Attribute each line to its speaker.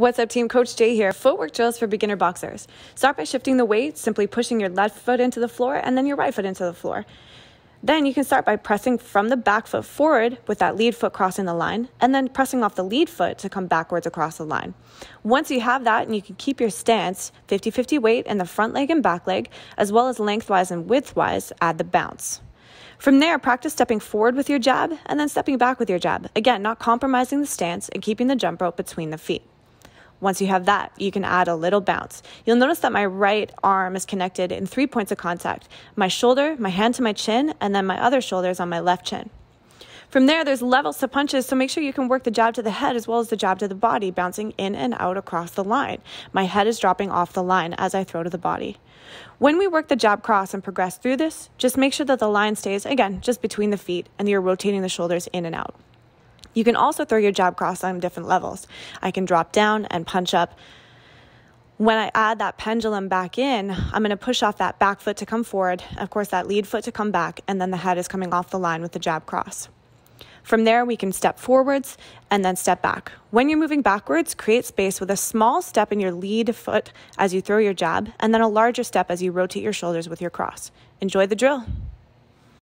Speaker 1: What's up, team? Coach Jay here. Footwork drills for beginner boxers. Start by shifting the weight, simply pushing your left foot into the floor and then your right foot into the floor. Then you can start by pressing from the back foot forward with that lead foot crossing the line, and then pressing off the lead foot to come backwards across the line. Once you have that, and you can keep your stance 50 50 weight in the front leg and back leg, as well as lengthwise and widthwise, add the bounce. From there, practice stepping forward with your jab and then stepping back with your jab. Again, not compromising the stance and keeping the jump rope between the feet. Once you have that, you can add a little bounce. You'll notice that my right arm is connected in three points of contact my shoulder, my hand to my chin, and then my other shoulder is on my left chin. From there, there's levels to punches, so make sure you can work the jab to the head as well as the jab to the body, bouncing in and out across the line. My head is dropping off the line as I throw to the body. When we work the jab cross and progress through this, just make sure that the line stays, again, just between the feet and you're rotating the shoulders in and out. You can also throw your jab cross on different levels. I can drop down and punch up. When I add that pendulum back in, I'm going to push off that back foot to come forward, of course, that lead foot to come back, and then the head is coming off the line with the jab cross. From there, we can step forwards and then step back. When you're moving backwards, create space with a small step in your lead foot as you throw your jab, and then a larger step as you rotate your shoulders with your cross. Enjoy the drill.